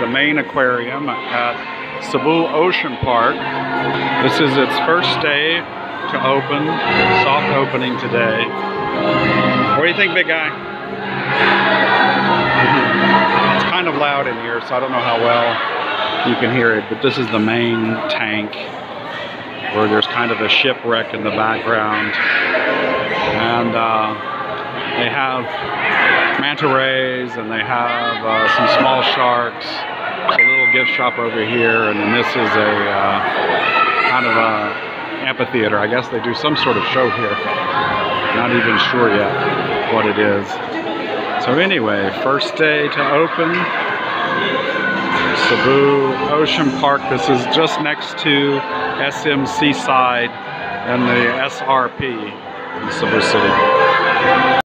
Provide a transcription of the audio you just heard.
the main aquarium at Cebu Ocean Park. This is its first day to open, soft opening today. What do you think, big guy? It's kind of loud in here, so I don't know how well you can hear it, but this is the main tank where there's kind of a shipwreck in the background. And uh, they have manta rays and they have uh, some small sharks. A little gift shop over here, and then this is a uh, kind of a amphitheater. I guess they do some sort of show here. Not even sure yet what it is. So anyway, first day to open. Cebu Ocean Park. This is just next to SM Seaside and the SRP in Cebu City.